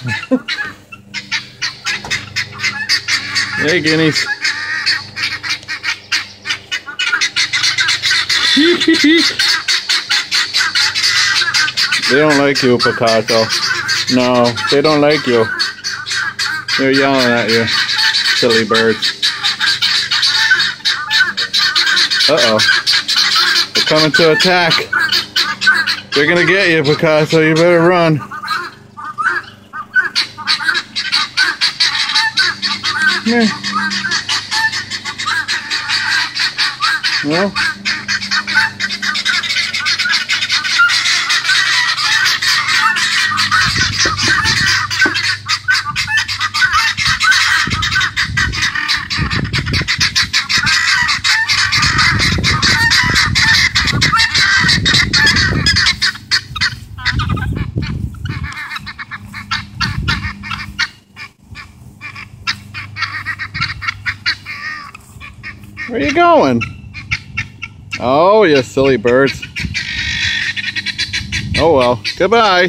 hey, guineas. they don't like you, Picasso. No, they don't like you. They're yelling at you, silly birds. Uh-oh. They're coming to attack. They're gonna get you, Picasso. You better run. Come Well. Where are you going? Oh, you silly birds. Oh well, goodbye.